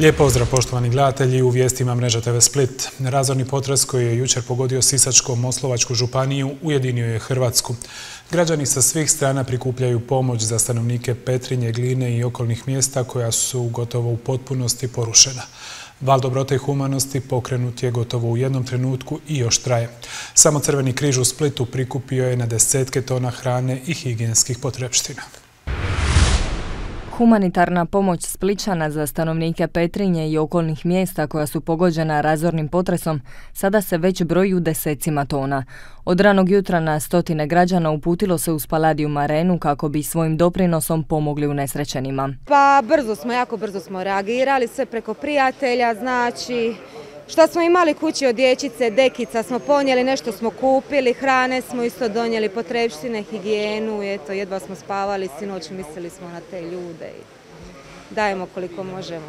Lijep pozdrav poštovani gledatelji u vijestima Mreža TV Split. Razorni potres koji je jučer pogodio Sisačko-Moslovačku županiju ujedinio je Hrvatsku. Građani sa svih strana prikupljaju pomoć za stanovnike Petrinje, Gline i okolnih mjesta koja su gotovo u potpunosti porušena. Val dobrote i humanosti pokrenut je gotovo u jednom trenutku i još traje. Samo Crveni križ u Splitu prikupio je na desetke tona hrane i higijenskih potrebština. Humanitarna pomoć Spličana za stanovnike Petrinje i okolnih mjesta koja su pogođena razornim potresom sada se već broju u desecima tona. Od ranog jutra na stotine građana uputilo se u Spaladiju Arenu kako bi svojim doprinosom pomogli unesrećenima. Pa brzo smo, jako brzo smo reagirali, sve preko prijatelja, znači Šta smo imali kući od dječice, dekica smo ponijeli, nešto smo kupili, hrane smo isto donijeli, potrebštine, higijenu, eto, jedva smo spavali, sinoć mislili smo na te ljude i dajemo koliko možemo.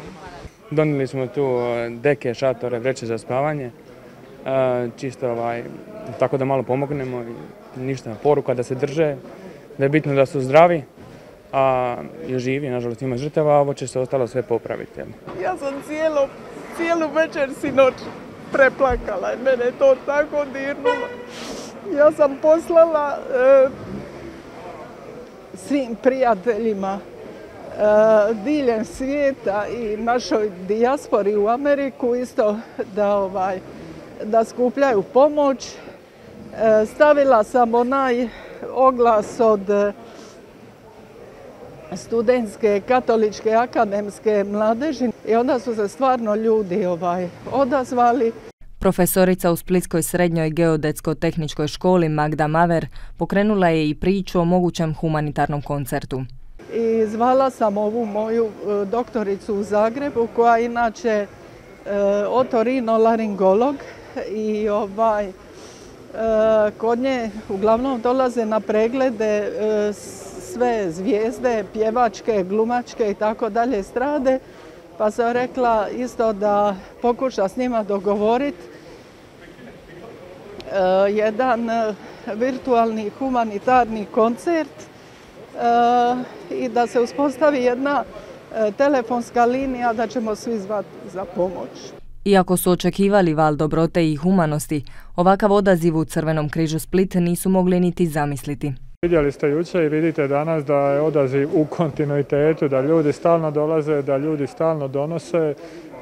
Donijeli smo tu e, deke, šatore, vreće za spavanje, e, čisto ovaj, tako da malo pomognemo, ništa, poruka da se drže, da je bitno da su zdravi, a je živi, nažalost ima žrtava, a ovo će se ostalo sve popraviti. Ja sam cijelo cijelu večer sinoć preplakala i mene to tako dirnulo. Ja sam poslala e, svim prijateljima e, diljem svijeta i našoj dijaspori u Ameriku isto da, ovaj, da skupljaju pomoć. E, stavila sam onaj oglas od studentske, katoličke, akademske mladeži i onda su se stvarno ljudi ovaj, odazvali. Profesorica u Splitskoj srednjoj geodetsko-tehničkoj školi Magda Maver pokrenula je i priču o mogućem humanitarnom koncertu. I zvala sam ovu moju e, doktoricu u Zagrebu koja je inače e, otorinolaringolog i ovaj, e, kod nje uglavnom dolaze na preglede sve zvijezde, pjevačke, glumačke i tako dalje strade, pa sam rekla isto da pokuša s njima dogovoriti e, jedan e, virtualni humanitarni koncert e, i da se uspostavi jedna telefonska linija da ćemo svi zvati za pomoć. Iako su očekivali val dobrote i humanosti, ovakav odaziv u Crvenom križu Split nisu mogli niti zamisliti. Vidjeli ste jučer i vidite danas da je odaziv u kontinuitetu, da ljudi stalno dolaze, da ljudi stalno donose.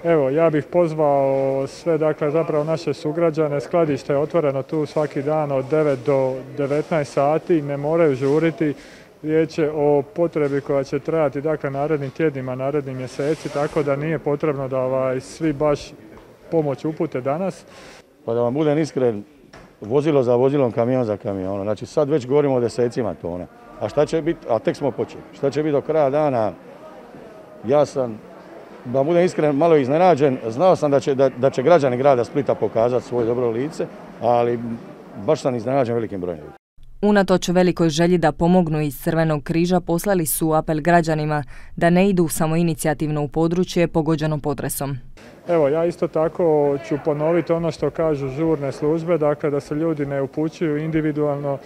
Evo, ja bih pozvao sve, dakle, zapravo naše sugrađane, skladište je otvoreno tu svaki dan od 9 do 19 sati, ne moraju žuriti. Riječ je o potrebi koja će trajati, dakle, narednim tjednima, narednim mjeseci, tako da nije potrebno da ovaj, svi baš pomoć upute danas. Pa da vam budem iskren, vozilo za vozilom, kamion za kamionom. Znači sad već govorimo o desecima tona. A šta će biti, a tek smo počeli, šta će biti do kraja dana, ja sam, da budem iskren, malo iznenađen, znao sam da će, da, će građani grada Splita pokazati svoje dobro lice, ali baš sam iznenađen velikim brojem. Unatoč velikoj želji da pomognu iz Crvenog križa poslali su apel građanima da ne idu samo inicijativno u područje pogođeno potresom. Evo, ja isto tako ću ponoviti ono što kažu žurne službe, dakle da se ljudi ne upućuju individualno,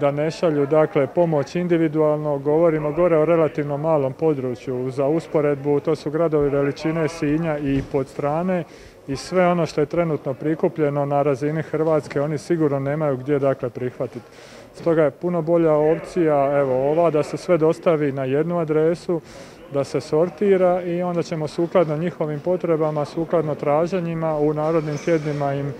da ne šalju dakle, pomoć individualno. Govorimo gore o relativno malom području. Za usporedbu to su gradovi veličine Sinja i pod strane i sve ono što je trenutno prikupljeno na razini Hrvatske oni sigurno nemaju gdje dakle prihvatiti. Stoga je puno bolja opcija evo ova da se sve dostavi na jednu adresu, da se sortira i onda ćemo sukladno njihovim potrebama, sukladno traženjima u narodnim tjednima im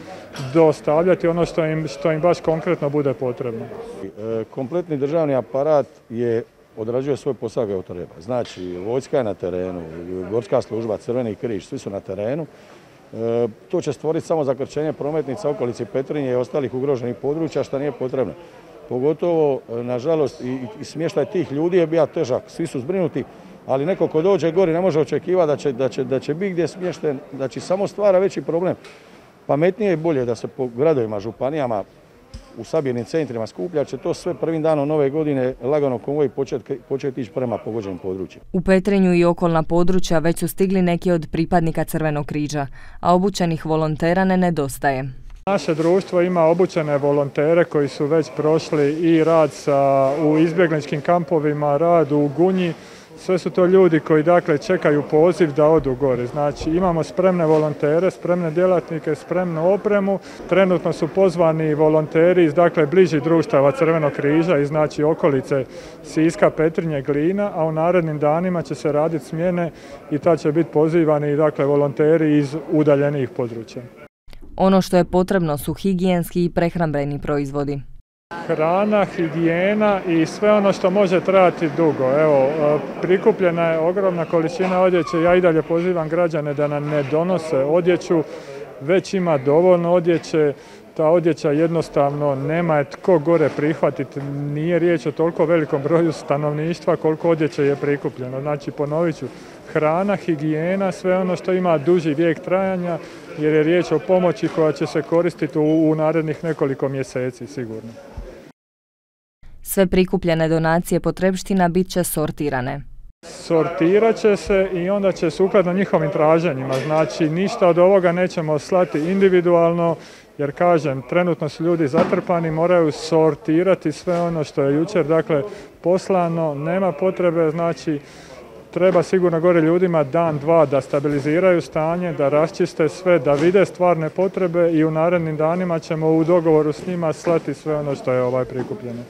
dostavljati ono što im, što im baš konkretno bude potrebno. E, kompletni državni aparat je odrađuje svoj posao kako treba. Znači, vojska je na terenu, gorska služba, crveni križ, svi su na terenu. E, to će stvoriti samo zakrčenje prometnica okolici Petrinje i ostalih ugroženih područja što nije potrebno. Pogotovo, e, nažalost, i, smještaj tih ljudi je bio težak. Svi su zbrinuti, ali neko ko dođe gori ne može očekivati da će, da će, da će biti gdje smješten, znači samo stvara veći problem. Pametnije i bolje da se po gradovima, županijama, u sabirnim centrima skuplja će to sve prvim danom nove godine lagano konvoj početi počet ići prema pogođenim područjima. U Petrinju i okolna područja već su stigli neki od pripadnika Crvenog križa, a obučenih volontera ne nedostaje. Naše društvo ima obučene volontere koji su već prošli i rad sa, u izbjegličkim kampovima, rad u Gunji, Sve su to ljudi koji dakle čekaju poziv da odu gore. Znači imamo spremne volontere, spremne djelatnike, spremnu opremu. Trenutno su pozvani volonteri iz dakle bližih društava Crvenog križa i znači okolice Siska, Petrinje, Glina, a u narednim danima će se raditi smjene i tad će biti pozivani dakle volonteri iz udaljenih područja. Ono što je potrebno su higijenski i prehrambeni proizvodi. Hrana, higijena i sve ono što može trajati dugo. Evo, e, prikupljena je ogromna količina odjeće. Ja i dalje pozivam građane da nam ne donose odjeću. Već ima dovoljno odjeće. Ta odjeća jednostavno nema je tko gore prihvatiti. Nije riječ o toliko velikom broju stanovništva koliko odjeće je prikupljeno. Znači, ponovit ću, hrana, higijena, sve ono što ima duži vijek trajanja, jer je riječ o pomoći koja će se koristiti u, u narednih nekoliko mjeseci sigurno. Sve prikupljene donacije potrebština bit će sortirane. Sortirat će se i onda će sukladno njihovim traženjima. Znači ništa od ovoga nećemo slati individualno jer kažem, trenutno su ljudi zatrpani, moraju sortirati sve ono što je jučer dakle poslano, nema potrebe, znači treba sigurno gore ljudima dan, dva da stabiliziraju stanje, da raščiste sve, da vide stvarne potrebe i u narednim danima ćemo u dogovoru s njima slati sve ono što je ovaj prikupljeno.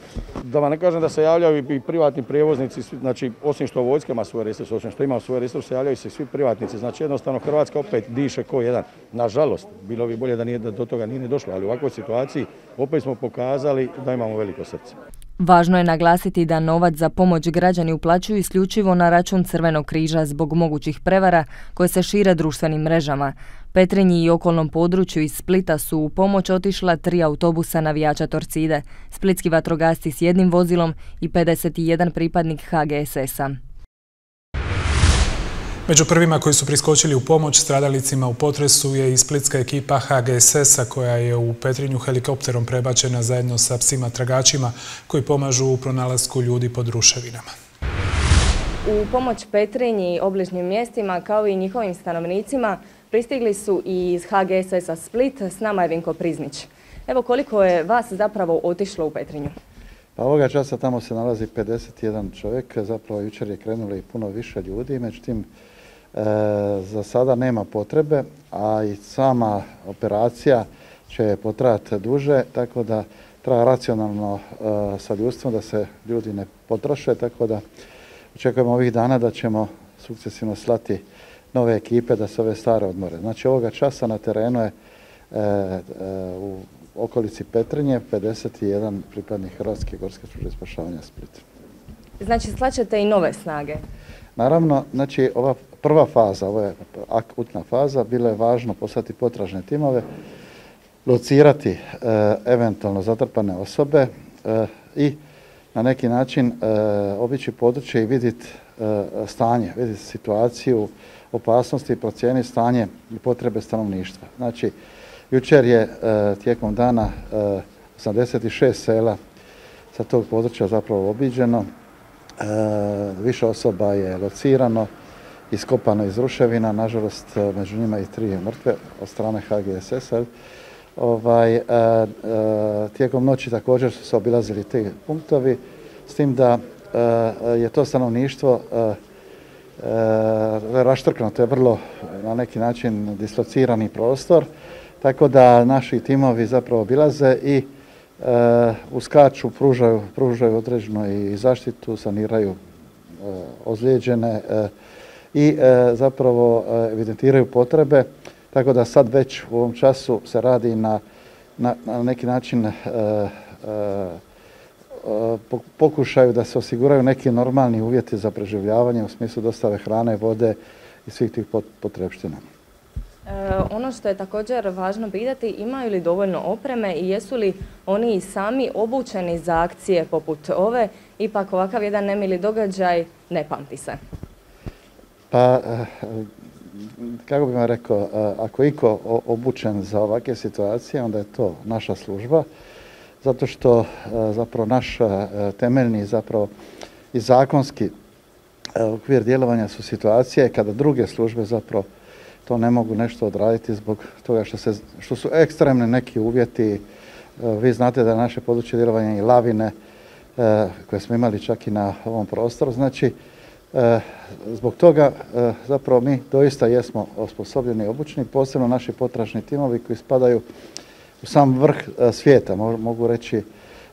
Da vam ne kažem da se javljaju i privatni prijevoznici, znači osim što vojska ima svoje resurse, osim što ima svoje resurse, javljaju se svi privatnici. Znači jednostavno Hrvatska opet diše ko jedan. Nažalost, bilo bi bolje da, nije, da do toga nije došlo, ali u ovakvoj situaciji opet smo pokazali da imamo veliko srce. Važno je naglasiti da novac za pomoć građani uplaćuju isključivo na račun Crvenog križa zbog mogućih prevara koje se šire društvenim mrežama. Petrinji i okolnom području iz Splita su u pomoć otišla tri autobusa navijača Torcide, splitski vatrogasci s jednim vozilom i 51 pripadnik HGSS-a. Među prvima koji su priskočili u pomoć stradalicima u potresu je i splitska ekipa HGSS-a koja je u Petrinju helikopterom prebačena zajedno sa psima tragačima koji pomažu u pronalasku ljudi pod ruševinama. U pomoć Petrinji i obližnjim mjestima kao i njihovim stanovnicima pristigli su i iz HGSS-a Split, s nama je Vinko Priznić. Evo koliko je vas zapravo otišlo u Petrinju? Pa ovoga časa tamo se nalazi 51 čovjek, zapravo jučer je krenulo i puno više ljudi, međutim za sada nema potrebe, a i sama operacija će potrajati duže, tako da treba racionalno e, sa ljudstvom da se ljudi ne potroše, tako da očekujemo ovih dana da ćemo sukcesivno slati nove ekipe da se ove stare odmore. Znači ovoga časa na terenu je e, u okolici Petrinje 51 pripadnih Hrvatske gorske službe spašavanja Split. Znači slaćete i nove snage? Naravno, znači ova prva faza, ovo je akutna faza, bilo je važno poslati potražne timove, locirati e, eventualno zatrpane osobe e, i na neki način e, obići područje i vidjeti stanje, vidjeti situaciju, opasnosti, procijeniti stanje i potrebe stanovništva. Znači, jučer je tijekom dana 86 sela sa tog područja zapravo obiđeno, više osoba je locirano, iskopano iz ruševina, nažalost e, među njima i tri mrtve od strane HGSS-a. Ovaj, e, e, tijekom noći također su se obilazili ti punktovi, s tim da je to stanovništvo raštrkano, to je vrlo na neki način dislocirani prostor, tako da naši timovi zapravo obilaze i uskaču, pružaju, pružaju određenu i zaštitu, saniraju ozlijeđene, i e, zapravo e, evidentiraju potrebe, tako da sad već u ovom času se radi na, na, na neki način e, pokušaju da se osiguraju neki normalni uvjeti za preživljavanje u smislu dostave hrane, vode i svih tih potrebština. ono što je također važno pitati, imaju li dovoljno opreme i jesu li oni sami obučeni za akcije poput ove? Ipak ovakav jedan nemili događaj ne pamti se. Pa, eh, kako bih vam rekao, eh, ako je iko obučen za ovakve situacije, onda je to naša služba, zato što eh, zapravo naš temeljni zapravo i zakonski okvir djelovanja su situacije kada druge službe zapravo to ne mogu nešto odraditi zbog toga što, se, što su ekstremni neki uvjeti. Vi znate da naše područje djelovanja i lavine koje smo imali čak i na ovom prostoru, znači Zbog toga zapravo mi doista jesmo osposobljeni i obučeni, posebno naši potražni timovi koji spadaju u sam vrh svijeta, mogu reći.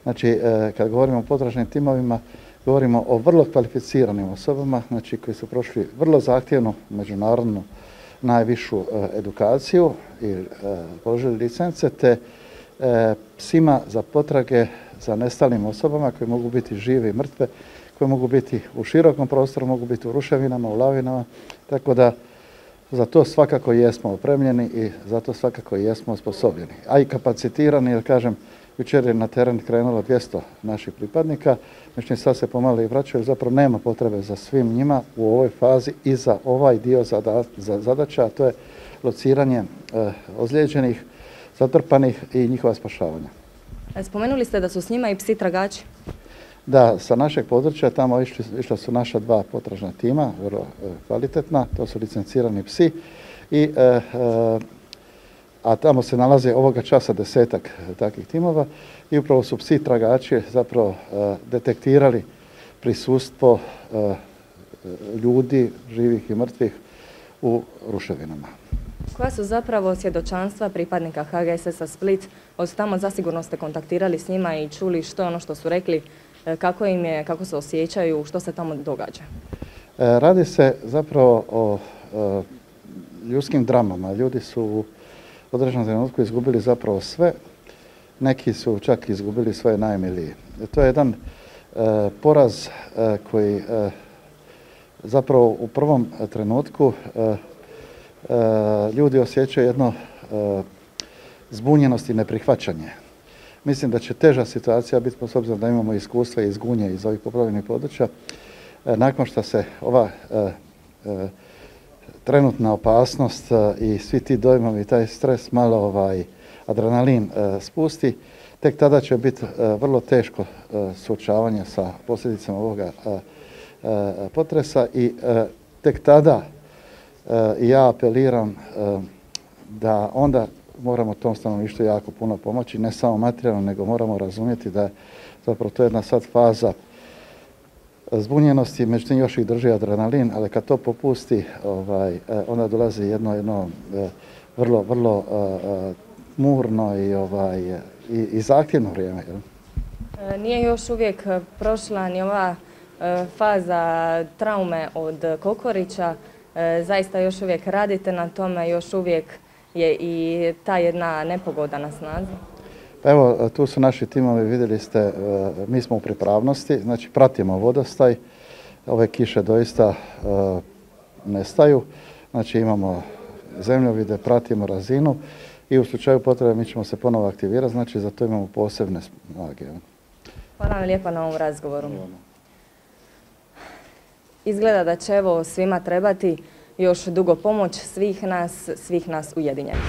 Znači, kad govorimo o potražnim timovima, govorimo o vrlo kvalificiranim osobama, znači koji su prošli vrlo zahtjevnu međunarodnu najvišu edukaciju i položili licence, te psima za potrage za nestalim osobama koje mogu biti žive i mrtve, koje mogu biti u širokom prostoru, mogu biti u ruševinama, u lavinama, tako da za to svakako jesmo opremljeni i za to svakako jesmo osposobljeni. A i kapacitirani, jer kažem, jučer je na teren krenulo 200 naših pripadnika, međutim sad se pomalo i vraćaju, zapravo nema potrebe za svim njima u ovoj fazi i za ovaj dio zadaća, a to je lociranje eh, ozlijeđenih, zatrpanih i njihova spašavanja. Spomenuli ste da su s njima i psi tragači. Da, sa našeg područja tamo išla su naša dva potražna tima, vrlo e, kvalitetna, to su licencirani psi i e, a tamo se nalaze ovoga časa desetak takvih timova i upravo su psi tragači zapravo detektirali prisustvo ljudi, živih i mrtvih u ruševinama. Koja su zapravo svjedočanstva pripadnika HGSS-a Split? Od tamo zasigurno ste kontaktirali s njima i čuli što je ono što su rekli, e, kako im je, kako se osjećaju, što se tamo događa? E, radi se zapravo o e, ljudskim dramama. Ljudi su u određenom trenutku izgubili zapravo sve, neki su čak izgubili svoje najmilije. To je jedan poraz koji zapravo u prvom trenutku E, ljudi osjećaju jedno e, zbunjenost i neprihvaćanje. Mislim da će teža situacija biti, s obzirom da imamo iskustva iz Gunje iz ovih poplavljenih područja, e, nakon što se ova trenutna opasnost i svi ti dojmovi, taj stres, malo ovaj adrenalin spusti, tek tada će biti vrlo teško suočavanje sa posljedicama ovoga potresa i tek tada ja apeliram e, da onda moramo tom stanovništvu jako puno pomoći, ne samo materijalno, nego moramo razumjeti da je zapravo to jedna sad faza zbunjenosti, međutim još ih drži adrenalin, ali kad to popusti, ovaj, e, onda dolazi jedno, jedno e, vrlo, vrlo murno i, ovaj, i, i zahtjevno vrijeme. Nije još uvijek prošla ni ova faza traume od Kokorića, E, zaista još uvijek radite na tome, još uvijek je i ta jedna nepogoda na snazi? Pa evo, tu su naši timovi, vidjeli ste, e, mi smo u pripravnosti, znači pratimo vodostaj, ove kiše doista e, nestaju, znači imamo zemljovide, pratimo razinu i u slučaju potrebe mi ćemo se ponovo aktivirati, znači za to imamo posebne snage. Hvala vam lijepa na ovom razgovoru. Izgleda da će evo svima trebati još dugo pomoć svih nas, svih nas ujedinjenih.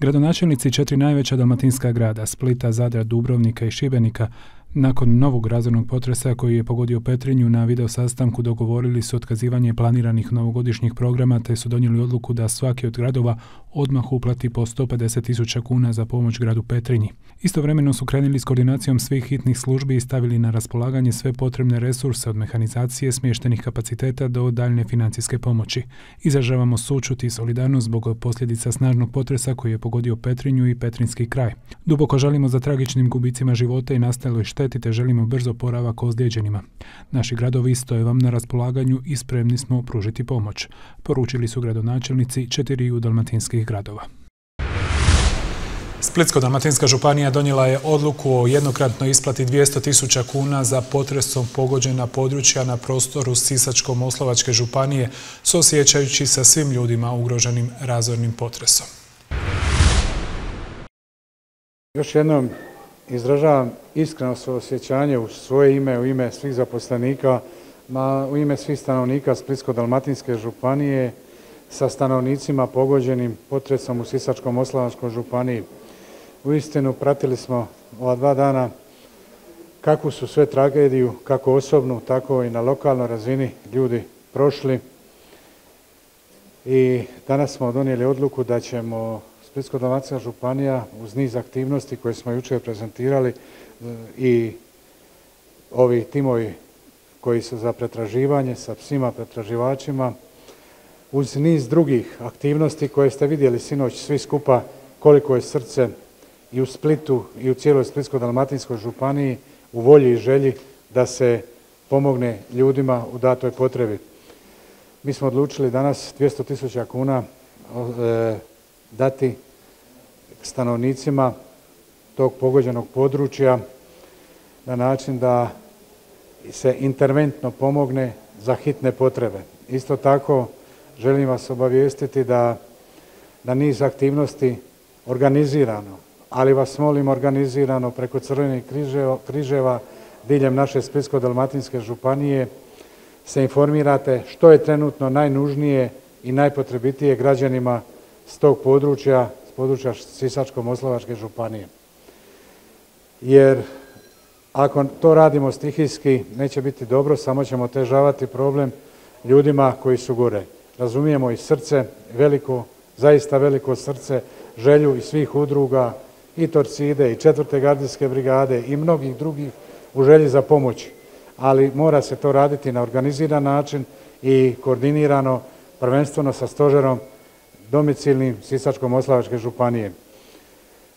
Gradonačelnici četiri najveća dalmatinska grada, Splita, Zadra, Dubrovnika i Šibenika, nakon novog razornog potresa koji je pogodio Petrinju na video sastanku dogovorili su otkazivanje planiranih novogodišnjih programa te su donijeli odluku da svaki od gradova odmah uplati po 150 tisuća kuna za pomoć gradu Petrinji. Istovremeno su krenuli s koordinacijom svih hitnih službi i stavili na raspolaganje sve potrebne resurse od mehanizacije, smještenih kapaciteta do daljne financijske pomoći. Izražavamo sučut i solidarnost zbog posljedica snažnog potresa koji je pogodio Petrinju i Petrinski kraj. Duboko žalimo za tragičnim gubicima života i nastaloj šteti te želimo brzo poravak ozlijeđenima. Naši gradovi stoje vam na raspolaganju i spremni smo pružiti pomoć, poručili su gradonačelnici četiriju dalmatinskih gradova. Splitsko-dalmatinska županija donijela je odluku o jednokratnoj isplati 200 tisuća kuna za potresom pogođena područja na prostoru Sisačko-Moslovačke županije, osjećajući sa svim ljudima ugroženim razornim potresom. Još jednom izražavam iskreno osjećanje u svoje ime, u ime svih zaposlenika, u ime svih stanovnika Splitsko-dalmatinske županije sa stanovnicima pogođenim potresom u Sisačko-Moslavačkoj županiji. Uistinu pratili smo ova dva dana kakvu su sve tragediju, kako osobnu, tako i na lokalnoj razini ljudi prošli. I danas smo donijeli odluku da ćemo Splitsko-dalmatinska županija uz niz aktivnosti koje smo jučer prezentirali e, i ovi timovi koji su za pretraživanje sa psima pretraživačima, uz niz drugih aktivnosti koje ste vidjeli sinoć svi skupa koliko je srce i u Splitu i u cijeloj Splitsko-Dalmatinskoj županiji u volji i želji da se pomogne ljudima u datoj potrebi. Mi smo odlučili danas 200 tisuća kuna e, dati stanovnicima tog pogođenog područja na način da se interventno pomogne za hitne potrebe. Isto tako želim vas obavijestiti da na niz aktivnosti organizirano, ali vas molim organizirano preko crvenih križeva diljem naše Splitsko-Dalmatinske županije se informirate što je trenutno najnužnije i najpotrebitije građanima s tog područja, s područja Sisačko-Moslovačke županije. Jer ako to radimo stihijski, neće biti dobro, samo ćemo težavati problem ljudima koji su gore. Razumijemo i srce, veliko, zaista veliko srce, želju i svih udruga, i Torcide, i četvrte gardijske brigade, i mnogih drugih u želji za pomoć. Ali mora se to raditi na organiziran način i koordinirano, prvenstveno sa stožerom domicilnim Sisačko-Moslavačke županije.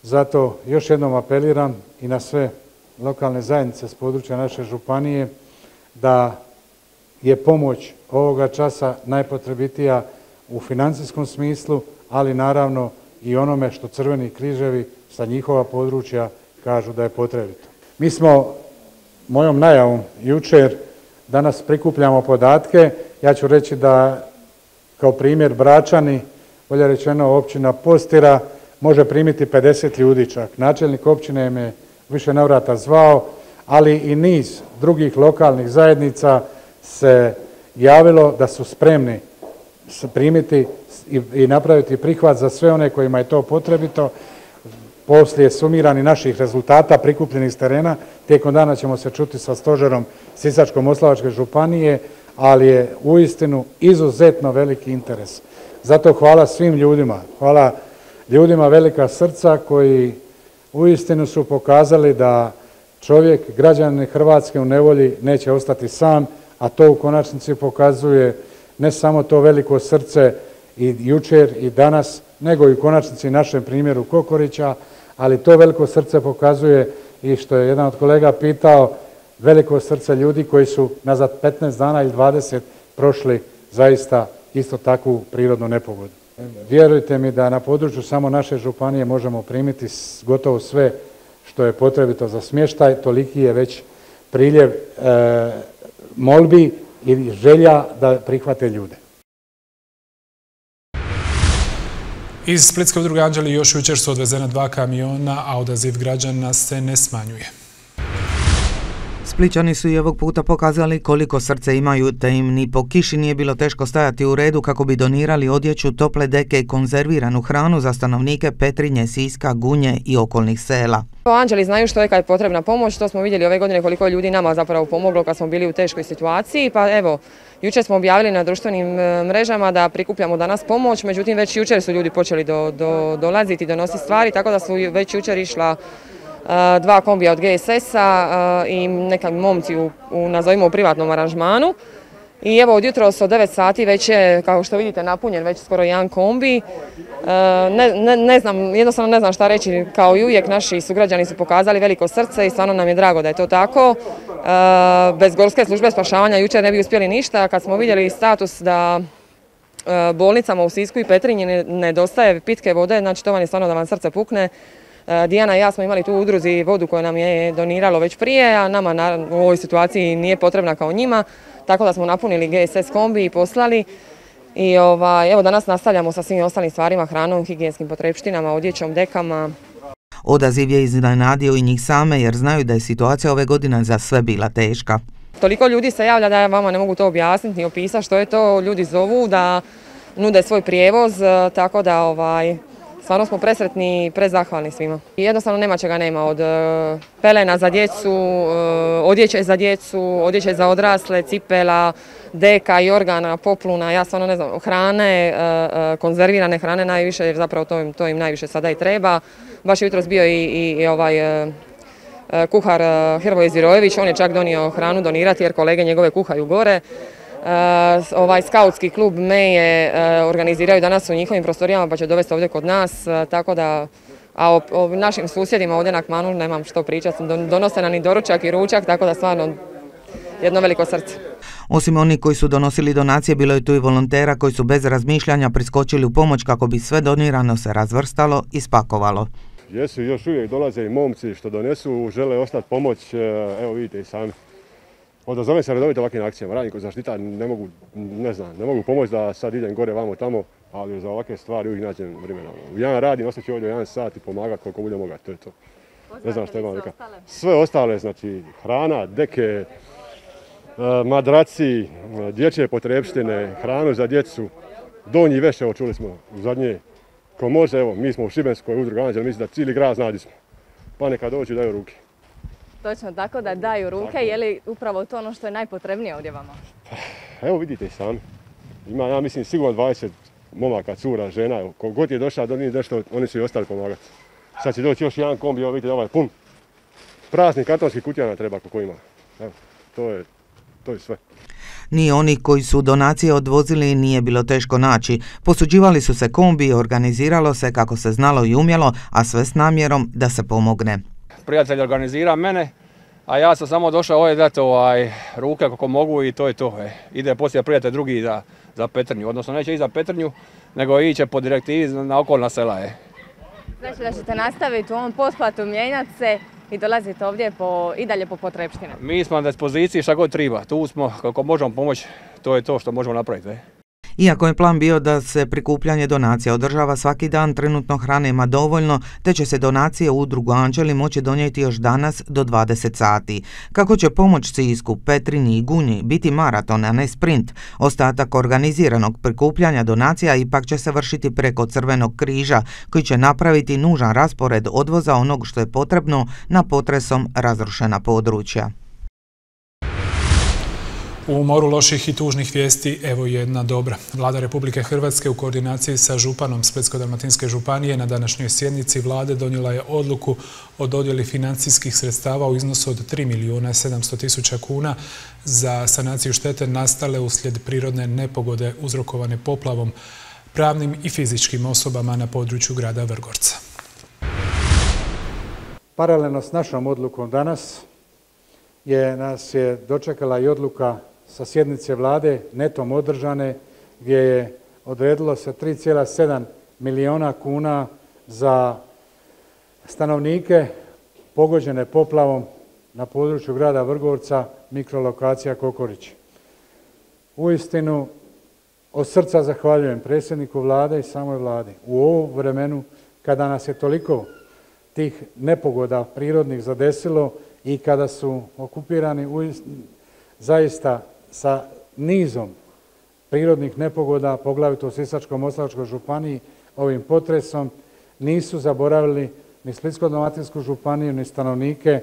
Zato još jednom apeliram i na sve lokalne zajednice s područja naše županije da je pomoć ovoga časa najpotrebitija u financijskom smislu, ali naravno i onome što crveni križevi sa njihova područja kažu da je potrebito. Mi smo mojom najavom jučer danas prikupljamo podatke. Ja ću reći da kao primjer Bračani, bolje rečeno općina Postira, može primiti 50 ljudi čak. Načelnik općine me više navrata zvao, ali i niz drugih lokalnih zajednica se javilo da su spremni primiti i napraviti prihvat za sve one kojima je to potrebito. Poslije sumirani naših rezultata prikupljenih s terena, tijekom dana ćemo se čuti sa stožerom Sisačko-Moslavačke županije, ali je uistinu izuzetno veliki interes. Zato hvala svim ljudima, hvala ljudima velika srca koji uistinu su pokazali da čovjek, građanin Hrvatske u nevolji neće ostati sam, a to u konačnici pokazuje ne samo to veliko srce i jučer i danas, nego i u konačnici našem primjeru Kokorića, ali to veliko srce pokazuje i što je jedan od kolega pitao, veliko srce ljudi koji su nazad 15 dana ili 20 prošli zaista isto takvu prirodnu nepogodu. Vjerujte mi da na području samo naše županije možemo primiti gotovo sve što je potrebito za smještaj, toliki je već priljev e, molbi i želja da prihvate ljude. Iz Splitske udruge Anđeli još jučer su odvezene dva kamiona, a odaziv građana se ne smanjuje. Spličani su i ovog puta pokazali koliko srce imaju, te im ni po kiši nije bilo teško stajati u redu kako bi donirali odjeću, tople deke i konzerviranu hranu za stanovnike Petrinje, Siska, Gunje i okolnih sela. Anđeli znaju što je kad je potrebna pomoć, to smo vidjeli ove godine koliko ljudi nama zapravo pomoglo kad smo bili u teškoj situaciji, pa evo, jučer smo objavili na društvenim e, mrežama da prikupljamo danas pomoć, međutim već jučer su ljudi počeli dolaziti i donositi stvari, tako da su već jučer išla dva kombija od GSS-a i neka momci u, nazovimo, u privatnom aranžmanu. I evo od jutro od 9 sati već je, kao što vidite, napunjen već skoro jedan kombi. Ne, znam, jednostavno ne znam šta reći, kao i uvijek naši sugrađani su pokazali veliko srce i stvarno nam je drago da je to tako. Bez gorske službe spašavanja jučer ne bi uspjeli ništa. Kad smo vidjeli status da bolnicama u Sisku i Petrinji nedostaje pitke vode, znači to vam je stvarno da vam srce pukne. E, Dijana i ja smo imali tu udruzi vodu koju nam je doniralo već prije, a nama u ovoj situaciji nije potrebna kao njima, tako da smo napunili GSS kombi i poslali. I ovaj, evo danas nastavljamo sa svim ostalim stvarima, hranom, higijenskim potrepštinama, odjećom, dekama. Odaziv je iznenadio i njih same jer znaju da je situacija ove godine za sve bila teška. Toliko ljudi se javlja da ja vama ne mogu to objasniti ni opisati što je to. Ljudi zovu da nude svoj prijevoz, tako da ovaj, Stvarno smo presretni i prezahvalni svima. I jednostavno nema čega nema od e, pelena za djecu, e, odjeće za djecu, odjeće za odrasle, cipela, deka i organa, popluna, ja stvarno ne znam, hrane, e, konzervirane hrane najviše jer zapravo to im, to im najviše sada i treba. Baš je jutros bio i, i, ovaj kuhar Hrvoje Zirojević, on je čak donio hranu donirati jer kolege njegove kuhaju gore. Ovaj skautski klub me je organiziraju danas u njihovim prostorijama pa će dovesti ovdje kod nas, tako da a o, našim susjedima ovdje na Kmanu nemam što pričati, donose nam i doručak i ručak, tako da stvarno jedno veliko srce. Osim oni koji su donosili donacije, bilo je tu i volontera koji su bez razmišljanja priskočili u pomoć kako bi sve donirano se razvrstalo i spakovalo. Jesu još uvijek dolaze i momci što donesu, žele ostati pomoć, e, evo vidite i sami. Odazovem se redovito ovakvim akcijama, radim kod zaštita, ne mogu, ne znam, ne mogu pomoći da sad idem gore vamo tamo, ali za ovakve stvari uvijek nađem vremena. U jedan radim, ostat ću ovdje jedan sat i pomagati koliko bude mogati, to je to. Ne znam što imam neka. Sve ostale, znači hrana, deke, e, madraci, dječje potrebštine, hranu za djecu, donji veš, evo čuli smo u zadnje. Ko može, evo, mi smo u Šibenskoj udruga Anđel, mislim da cijeli grad znadi smo. Pa neka dođu daju ruke. Točno tako da daju ruke, je li upravo to ono što je najpotrebnije ovdje vama? Evo vidite i sami. Ima, ja mislim, sigurno 20 momaka, cura, žena, kogod je došao do njih nešto, oni su i ostali pomagati. Sad će doći još jedan kombi, evo vidite ovaj pun. Prazni kartonski kutijana treba kako ima. Evo, to je, to je sve. Ni oni koji su donacije odvozili nije bilo teško naći. Posuđivali su se kombi i organiziralo se kako se znalo i umjelo, a sve s namjerom da se pomogne. Prijatelj organizira mene, a ja sam samo došao ovdje dati ovaj, ruke kako mogu i to je to. E. Ide poslije prijatelj drugi za, za Petrnju, odnosno neće i za Petrnju, nego iće po direktivi na okolna sela. Je. Znači da ćete nastaviti u ovom pothvatu, mijenjati se i dolazite ovdje po, i dalje po potrebštine. Mi smo na dispoziciji šta god treba, tu smo kako možemo pomoći, to je to što možemo napraviti. Iako je plan bio da se prikupljanje donacija održava svaki dan, trenutno hrane ima dovoljno, te će se donacije u udrugu Anđeli moći donijeti još danas do 20 sati. Kako će pomoć Cisku, Petrini i Gunji biti maraton, a ne sprint, ostatak organiziranog prikupljanja donacija ipak će se vršiti preko Crvenog križa, koji će napraviti nužan raspored odvoza onog što je potrebno na potresom razrušena područja. U moru loših i tužnih vijesti evo jedna dobra. Vlada Republike Hrvatske u koordinaciji sa županom Spetsko-Dalmatinske županije na današnjoj sjednici vlade donijela je odluku o dodjeli financijskih sredstava u iznosu od 3 milijuna 700 tisuća kuna za sanaciju štete nastale uslijed prirodne nepogode uzrokovane poplavom pravnim i fizičkim osobama na području grada Vrgorca. Paralelno s našom odlukom danas je nas je dočekala i odluka sa sjednice vlade netom održane gdje je odredilo se 3,7 milijuna kuna za stanovnike pogođene poplavom na području grada Vrgorca, mikrolokacija Kokorić. Uistinu, od srca zahvaljujem predsjedniku vlade i samoj vladi. U ovom vremenu kada nas je toliko tih nepogoda prirodnih zadesilo i kada su okupirani zaista sa nizom prirodnih nepogoda, poglavito u Sisačko-Moslavačkoj županiji, ovim potresom, nisu zaboravili ni Splitsko-Dalmatinsku županiju, ni stanovnike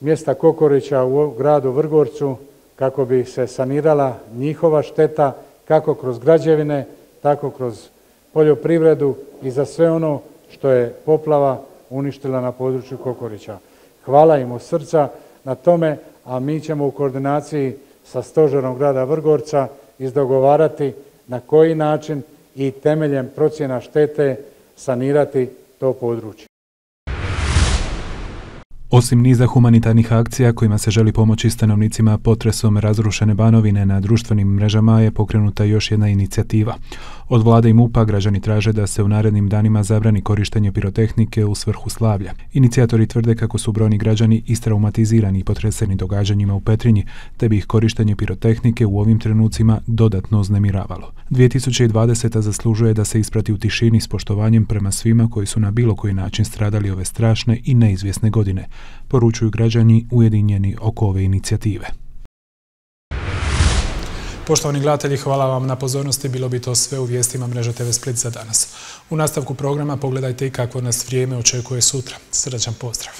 mjesta Kokorića u gradu Vrgorcu, kako bi se sanirala njihova šteta, kako kroz građevine, tako kroz poljoprivredu i za sve ono što je poplava uništila na području Kokorića. Hvala im od srca na tome, a mi ćemo u koordinaciji sa stožerom grada Vrgorca izdogovarati na koji način i temeljem procjena štete sanirati to područje. Osim niza humanitarnih akcija kojima se želi pomoći stanovnicima potresom razrušene banovine na društvenim mrežama je pokrenuta još jedna inicijativa. Od vlade i MUPA građani traže da se u narednim danima zabrani korištenje pirotehnike u svrhu slavlja. Inicijatori tvrde kako su brojni građani istraumatizirani i potreseni događanjima u Petrinji, te bi ih korištenje pirotehnike u ovim trenucima dodatno uznemiravalo. 2020. zaslužuje da se isprati u tišini s poštovanjem prema svima koji su na bilo koji način stradali ove strašne i neizvjesne godine, poručuju građani ujedinjeni oko ove inicijative. Poštovani gledatelji, hvala vam na pozornosti. Bilo bi to sve u vijestima Mreža TV Split za danas. U nastavku programa pogledajte i kako nas vrijeme očekuje sutra. Srdačan pozdrav!